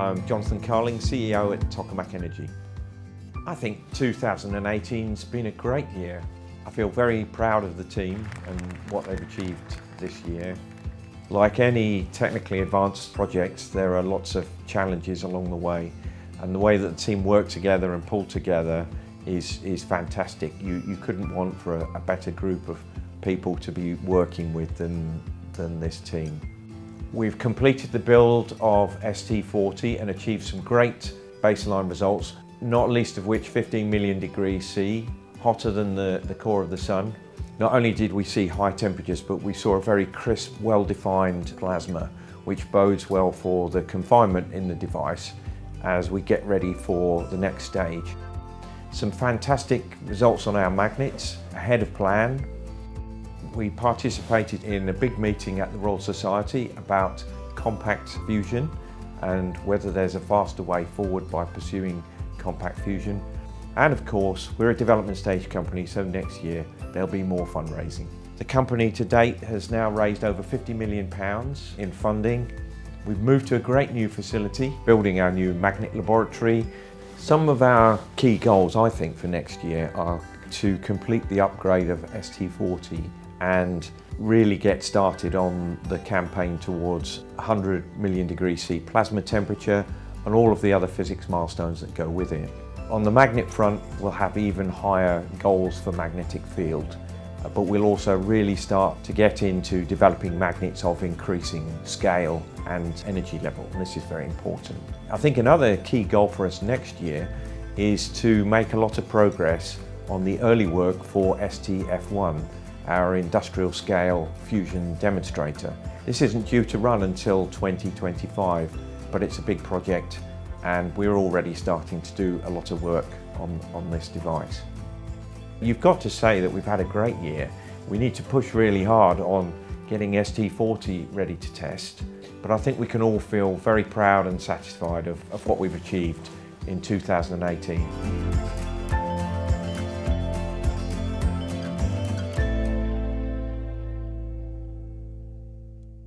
I'm Jonathan Carling, CEO at Tokamak Energy. I think 2018's been a great year. I feel very proud of the team and what they've achieved this year. Like any technically advanced projects, there are lots of challenges along the way and the way that the team worked together and pulled together is, is fantastic. You, you couldn't want for a, a better group of people to be working with than, than this team. We've completed the build of ST40 and achieved some great baseline results, not least of which 15 million degrees C, hotter than the, the core of the sun. Not only did we see high temperatures, but we saw a very crisp, well-defined plasma, which bodes well for the confinement in the device as we get ready for the next stage. Some fantastic results on our magnets, ahead of plan, we participated in a big meeting at the Royal Society about compact fusion and whether there's a faster way forward by pursuing compact fusion. And of course, we're a development stage company, so next year there'll be more fundraising. The company to date has now raised over 50 million pounds in funding. We've moved to a great new facility, building our new magnet laboratory. Some of our key goals, I think, for next year are to complete the upgrade of ST40 and really get started on the campaign towards 100 million degrees C plasma temperature and all of the other physics milestones that go with it. On the magnet front, we'll have even higher goals for magnetic field, but we'll also really start to get into developing magnets of increasing scale and energy level, and this is very important. I think another key goal for us next year is to make a lot of progress on the early work for STF1, our industrial scale fusion demonstrator. This isn't due to run until 2025, but it's a big project and we're already starting to do a lot of work on, on this device. You've got to say that we've had a great year. We need to push really hard on getting ST40 ready to test, but I think we can all feel very proud and satisfied of, of what we've achieved in 2018.